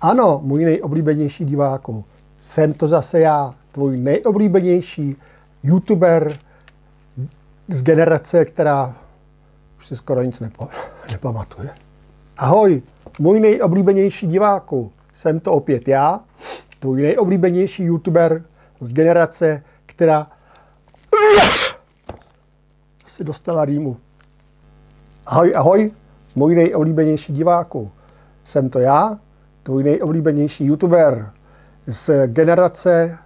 Ano, můj nejoblíbenější diváku, jsem to zase já, tvůj nejoblíbenější youtuber z generace, která už si skoro nic nepo, nepamatuje. Ahoj, můj nejoblíbenější diváku, jsem to opět já, tvůj nejoblíbenější youtuber z generace, která si dostala rýmu. Ahoj, ahoj, můj nejoblíbenější diváku, jsem to já, tvůj nejoblíbenější youtuber z generace,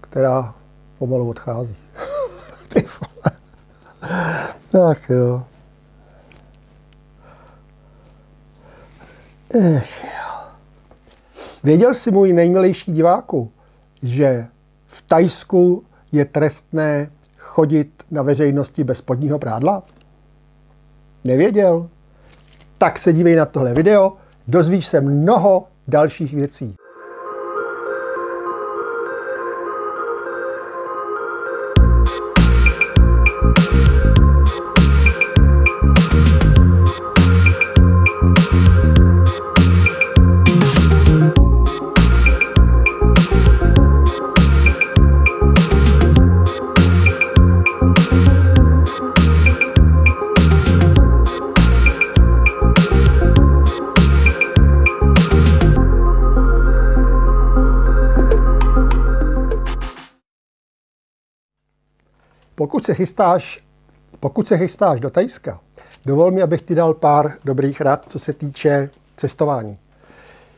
která pomalu odchází. tak jo. Ech, jo. Věděl jsi, můj nejmilejší diváku, že v Tajsku je trestné chodit na veřejnosti bez spodního prádla? Nevěděl? Tak se dívej na tohle video, dozvíš se mnoho dalších věcí. Pokud se chystáš, pokud se chystáš do Tajska, dovol mi, abych ti dal pár dobrých rad, co se týče cestování.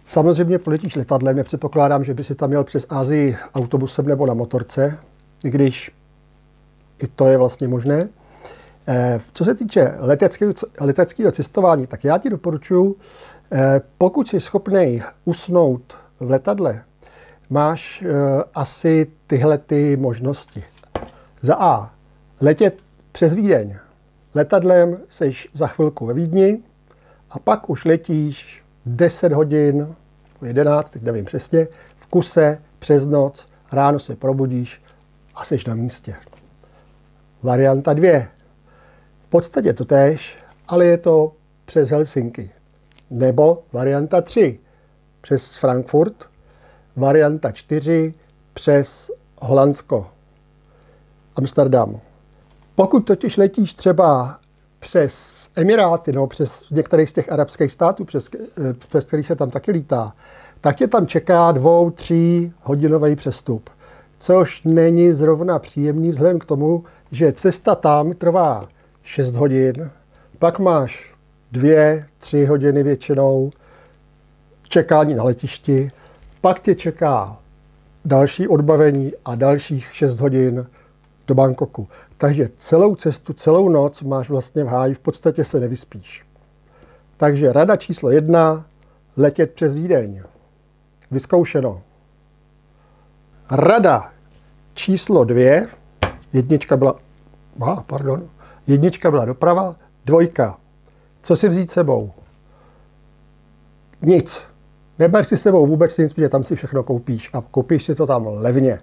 Samozřejmě poletíš letadlem, nepředpokládám, že by si tam měl přes Asii autobusem nebo na motorce, i když i to je vlastně možné. Eh, co se týče leteckého, leteckého cestování, tak já ti doporučuji, eh, pokud jsi schopný usnout v letadle, máš eh, asi tyhle ty možnosti. Za A. Letět přes Vídeň. Letadlem seš za chvilku ve Vídni a pak už letíš 10 hodin, 11, teď nevím přesně, v kuse přes noc, ráno se probudíš a jsi na místě. Varianta 2. V podstatě to též, ale je to přes Helsinky. Nebo varianta 3 přes Frankfurt, varianta 4 přes Holandsko. Amsterdam. Pokud totiž letíš třeba přes Emiráty nebo přes některých z těch arabských států, přes, eh, přes kterých se tam taky lítá, tak tě tam čeká dvou, tří hodinový přestup. Což není zrovna příjemný vzhledem k tomu, že cesta tam trvá 6 hodin, pak máš dvě, tři hodiny většinou čekání na letišti, pak tě čeká další odbavení a dalších 6 hodin do Bangkoku. Takže celou cestu, celou noc máš vlastně v háji, v podstatě se nevyspíš. Takže rada číslo jedna, letět přes Vídeň. Vyzkoušeno. Rada číslo dvě, jednička byla, ah, pardon, jednička byla doprava, dvojka. Co si vzít sebou? Nic. Neber si sebou vůbec nic, protože tam si všechno koupíš a koupíš si to tam levně.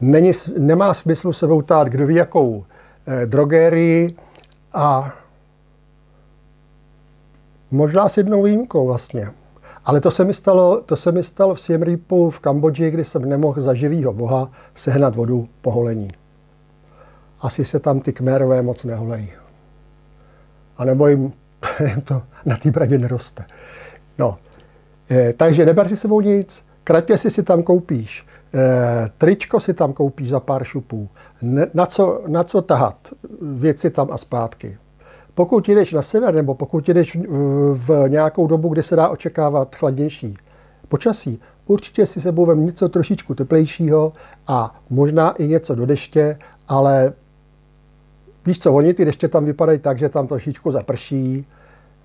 Není, nemá smysl sebou tát kdo ví jakou eh, drogérii a možná s jednou výjimkou vlastně. Ale to se mi stalo, to se mi stalo v Siem Reapu v Kambodži, kdy jsem nemohl za živýho boha sehnat vodu po holení. Asi se tam ty kmérové moc neholejí. A nebo jim, to na té bradě neroste. No, e, takže neber si sebou nic, kratě si si tam koupíš. E, tričko si tam koupíš za pár šupů. Na, co, na co tahat věci tam a zpátky. Pokud jdeš na sever, nebo pokud jdeš v nějakou dobu, kdy se dá očekávat chladnější počasí, určitě si sebou vem něco trošičku teplejšího a možná i něco do deště, ale víš co, oni ty deště tam vypadají tak, že tam trošičku zaprší,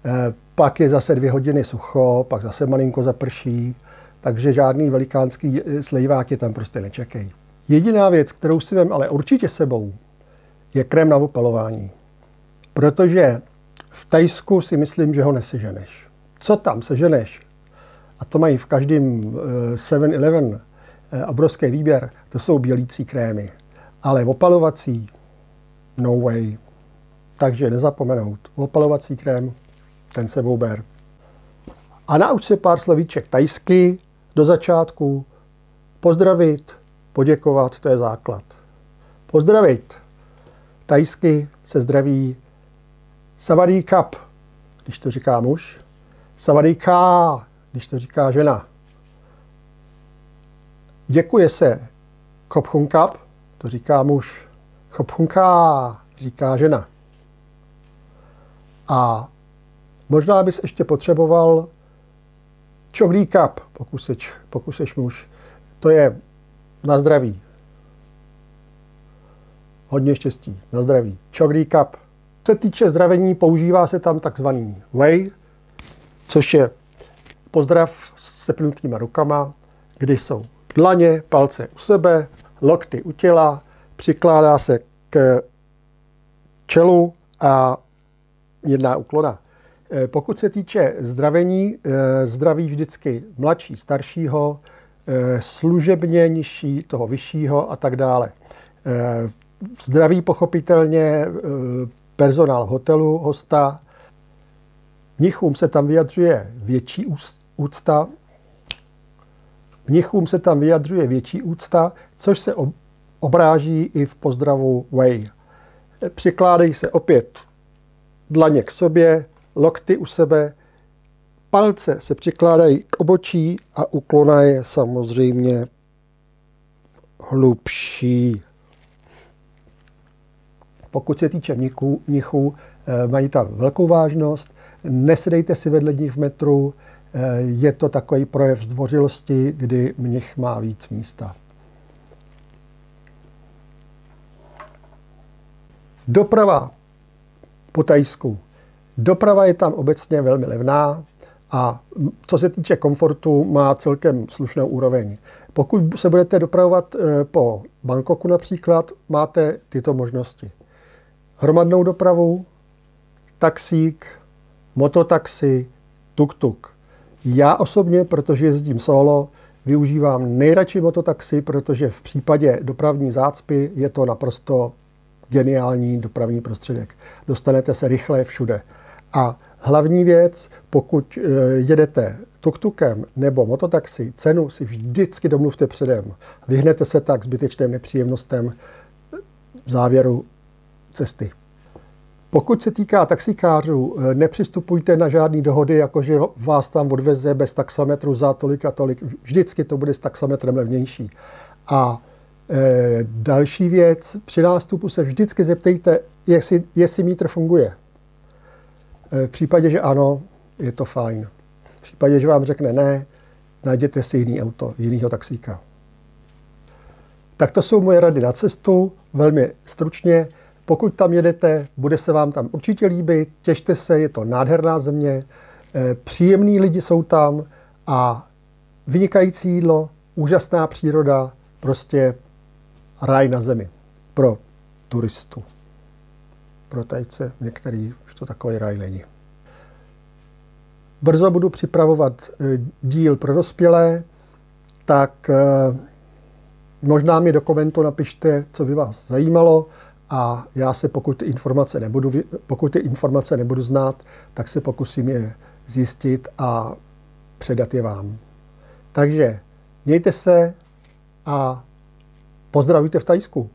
e, pak je zase dvě hodiny sucho, pak zase malinko zaprší, takže žádný velikánský eh, slejváky tam prostě nečekají. Jediná věc, kterou si vem ale určitě sebou, je krém na opalování. Protože v Tajsku si myslím, že ho neseženeš. Co tam seženeš? A to mají v každém 7-Eleven eh, obrovský výběr, to jsou bělící krémy. Ale opalovací, no way. Takže nezapomenout, opalovací krém, ten sebou ber. A nauč se pár slovíček tajsky do začátku. Pozdravit, poděkovat, to je základ. Pozdravit. Tajsky se zdraví savadý kap, když to říká muž. Savadý ká, když to říká žena. Děkuje se kopchunkap, to říká muž. Chopchunká, říká žena. A možná bys ještě potřeboval čoglí kap, pokud seš muž. To je na zdraví. Hodně štěstí, na zdraví. Čoglí kap. Co se týče zdravení, používá se tam takzvaný way, což je pozdrav s sepnutýma rukama, kdy jsou dlaně, palce u sebe, lokty u těla, přikládá se k čelu a jedná uklona. Eh, pokud se týče zdravení, eh, zdraví vždycky mladší, staršího, eh, služebně nižší, toho vyššího a tak dále. Zdraví pochopitelně personál hotelu, hosta. Mnichům se tam vyjadřuje větší úcta. Mnichům se tam vyjadřuje větší úcta, což se obráží i v pozdravu Way. Přikládej se opět dlaně k sobě, lokty u sebe, palce se přikládají k obočí a uklona je samozřejmě hlubší. Pokud se týče mnichů, mnichů eh, mají tam velkou vážnost, nesedejte si vedle nich v metru, eh, je to takový projev zdvořilosti, kdy mnich má víc místa. Doprava po Tajsku. Doprava je tam obecně velmi levná a co se týče komfortu, má celkem slušnou úroveň. Pokud se budete dopravovat eh, po Bangkoku například, máte tyto možnosti. Hromadnou dopravu, taxík, mototaxi, tuk-tuk. Já osobně, protože jezdím solo, využívám nejradši mototaxi, protože v případě dopravní zácpy je to naprosto geniální dopravní prostředek. Dostanete se rychle všude. A hlavní věc, pokud eh, jedete tuktukem nebo mototaxi, cenu si vždycky domluvte předem. Vyhnete se tak zbytečným nepříjemnostem v závěru cesty. Pokud se týká taxikářů, eh, nepřistupujte na žádné dohody, jakože vás tam odveze bez taxametru za tolik a tolik. Vždycky to bude s taxametrem levnější. A e, další věc, při nástupu se vždycky zeptejte, jestli, jestli mítr funguje. E, v případě, že ano, je to fajn. V případě, že vám řekne ne, najděte si jiný auto, jinýho taxíka. Tak to jsou moje rady na cestu, velmi stručně. Pokud tam jedete, bude se vám tam určitě líbit, těšte se, je to nádherná země, eh, příjemní lidi jsou tam a vynikající jídlo, úžasná příroda, prostě raj na zemi pro turistu. Pro tajce některý už to takový raj není. Brzo budu připravovat eh, díl pro dospělé, tak eh, možná mi do komentu napište, co by vás zajímalo a já se, pokud ty informace nebudu, pokud ty informace nebudu znát, tak se pokusím je zjistit a předat je vám. Takže mějte se a pozdravujte v Tajsku.